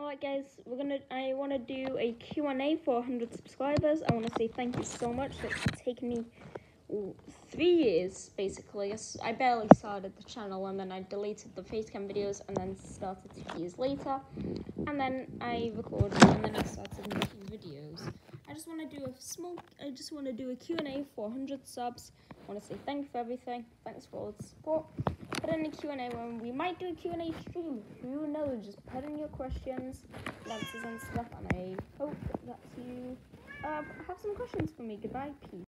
Alright guys, we're gonna I wanna do a Q&A for 100 subscribers. I wanna say thank you so much. It's taken me three years basically. I barely started the channel and then I deleted the facecam videos and then started two years later. And then I recorded and then I started making videos. I just wanna do a small I just wanna do a Q&A for 100 subs. I wanna say thank you for everything. Thanks for all the support put in a Q&A when we might do a Q&A stream. Who knows? Just put in your questions, answers and stuff, and I hope that you uh, have some questions for me. Goodbye, peace.